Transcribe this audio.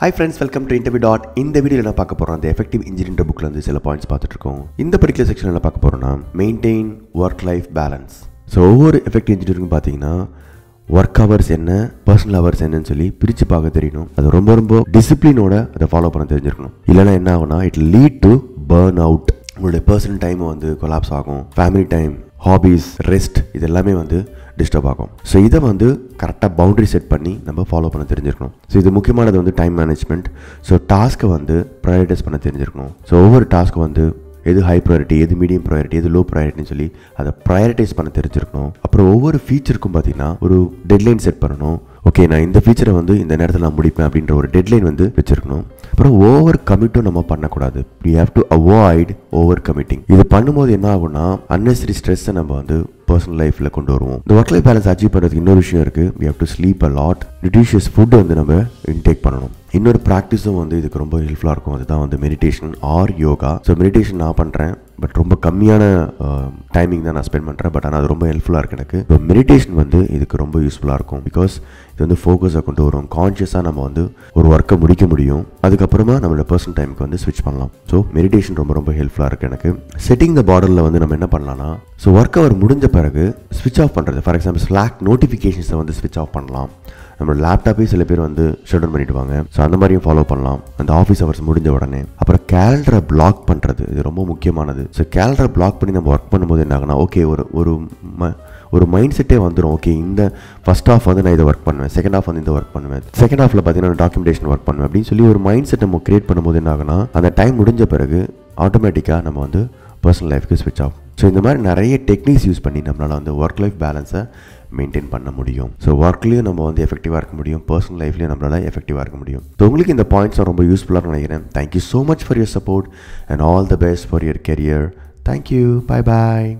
Hi friends welcome to interview dot இந்த வீடியோவில் என்ன பார்க்க போகிறோம் அந்த எஃபெக்டிவ் இன்ஜினியர் புக்கில் வந்து சில பாயிண்ட்ஸ் பார்த்துட்டு இருக்கோம் இந்த பர்டிகுலர் செக்ஷனில் என்ன பார்க்க போகிறோம்னா maintain work life balance so ஒவ்வொரு எஃபெக்டிவ் இன்ஜினியரிங் பார்த்தீங்கன்னா ஒர்க் ஹவர்ஸ் என்ன பர்சனல் ஹவர்ஸ் என்னன்னு சொல்லி பிரித்து பார்க்க தெரியணும். அது ரொம்ப ரொம்ப டிசிப்ளினோட அதை ஃபாலோ பண்ண தெரிஞ்சிருக்கணும். இல்லைனா என்ன ஆகுனா it lead to burn out உங்களுடைய பர்சனல் டைம் வந்து கொலாப்ஸ் ஆகும். ஃபேமிலி டைம் ஹாபீஸ் ரெஸ்ட் இது எல்லாமே வந்து டிஸ்டர்ப் ஆகும். ஸோ இதை வந்து கரெக்டாக பவுண்ட்ரி செட் பண்ணி நம்ம ஃபாலோ பண்ண தெரிஞ்சிருக்கணும். ஸோ இது முக்கியமானது வந்து டைம் மேனேஜ்மெண்ட் ஸோ டாஸ்க்கை வந்து ப்ரையாரிட்டைஸ் பண்ண தெரிஞ்சிருக்கணும். ஸோ ஒவ்வொரு டாஸ்க்கு வந்து எது ஹை ப்ரையாரிட்டி எது மீடியம் ப்ரையாரிட்டி எது லோ ப்ரையாரிட்டின்னு சொல்லி அதை ப்ரையாரிட்டைஸ் பண்ண தெரிஞ்சிருக்கணும். அப்புறம் ஒவ்வொரு ஃபீச்சருக்கும் பார்த்தீங்கன்னா ஒரு டெட்லைன் செட் பண்ணணும். ஓகே நான் இந்த ஃபீச்சரை வந்து இந்த நேரத்தில் நான் முடிப்பேன் அப்படின்ற ஒரு டெட்லைன் வந்து வச்சிருக்கணும். அப்புறம் ஓவர் கமிட்டும் நம்ம பண்ணக்கூடாது. We have to avoid overcommitting இது பண்ணும்போது என்ன ஆகும்னா அன்னெசரி ஸ்ட்ரெஸ்ஸை நம்ம வந்து பர்சனல் லைஃப்பில் கொண்டு வருவோம். இந்த ஒர்க் லைஃப் பேலன்ஸ் அச்சீவ் பண்ணுறதுக்கு இன்னொரு விஷயம் இருக்குது we have to sleep a lot nutritious food வந்து நம்ம இன்டேக் பண்ணணும். இன்னொரு ப்ராக்டிஸும் வந்து இதுக்கு ரொம்ப ஹெல்ப்ஃபுல்லாக இருக்கும். அதுதான் வந்து meditation or yoga so meditation நான் பண்ணுறேன் பட் ரொம்ப கம்மியான டைமிங் தான் நான் ஸ்பெண்ட் பண்ணுறேன் பட் ஆனால் அது ரொம்ப ஹெல்ப்ஃபுல்லாக இருக்குது எனக்கு. இப்போ மெடிடேஷன் வந்து இதுக்கு ரொம்ப யூஸ்ஃபுல்லாக இருக்கும். பிகாஸ் இது வந்து ஃபோக்கஸை கொண்டு வரும். கான்ஷியஸாக நம்ம வந்து ஒரு ஒர்க்கை முடிக்க முடியும். அதுக்கப்புறமா நம்மளோட பர்சனல் டைமுக்கு வந்து ஸ்விட்ச் பண்ணலாம். ஸோ மெடிடேஷன் ரொம்ப ரொம்ப ஹெல்ப்ஃபுல்லாக இருக்குது எனக்கு. செட்டிங் த பார்டரில் வந்து நம்ம என்ன பண்ணலாம்னா ஸோ ஒர்க் அவர் முடிஞ்ச பிறகு ஸ்விட்ச் ஆஃப் பண்ணுறது ஃபார் எக்ஸாம்பிள் ஸ்லாக் நோட்டிஃபிகேஷன்ஸை வந்து ஸ்விட்ச் ஆஃப் பண்ணலாம். நம்மளோட லேப்டாப்பே சில பேர் வந்து ஷட் டவுன் ஸோ அந்த மாதிரியும் ஃபாலோ பண்ணலாம். அந்த ஆஃபீஸ் ஹவர்ஸ் முடிஞ்ச உடனே. அப்புறம் கேலண்டரை பிளாக் பண்ணுறது இது ரொம்ப முக்கியமானது. ஸோ கேலண்டரை பிளாக் பண்ணி நம்ம ஒர்க் பண்ணும்போது என்ன ஆகுனா ஓகே ஒரு ஒரு ம ஒரு மைண்ட் செட்டே வந்துடும் ஓகே இந்த ஃபஸ்ட் ஹாஃப் வந்து நான் இதை ஒர்க் பண்ணுவேன். செகண்ட் ஹாஃப் வந்து இந்த ஒர்க் பண்ணுவேன். செகண்ட் ஹாஃபில் பார்த்தீங்கன்னா டாக்குமெண்டேஷன் ஒர்க் பண்ணுவேன் அப்படின்னு சொல்லி ஒரு மைண்ட் செட் நம்ம கிரியேட் பண்ணும்போது என்ன ஆகுனா அந்த டைம் முடிஞ்ச பிறகு ஆட்டோமேட்டிக்காக நம்ம வந்து பர்சனல் லைஃப்க்கு ஸ்விட்ச் ஆகும் ஸோ இந்த மாதிரி நிறைய டெக்னிக்ஸ் யூஸ் பண்ணி நம்மளால் வந்து ஒர்க் லைஃப் பேலன்ஸை மெயின்டைன் பண்ண முடியும். ஸோ ஒர்க்லேயும் நம்ம வந்து எஃபெக்டிவாக இருக்க முடியும். பர்சனல் லைஃப்லேயும் நம்மளால் எஃபெக்டிவாக இருக்க முடியும். ஸோ உங்களுக்கு இந்த பாயிண்ட்ஸ் ரொம்ப யூஸ்ஃபுல்லாக நினைக்கிறேன். Thank you so much for your support and all the best for your career thank you bye bye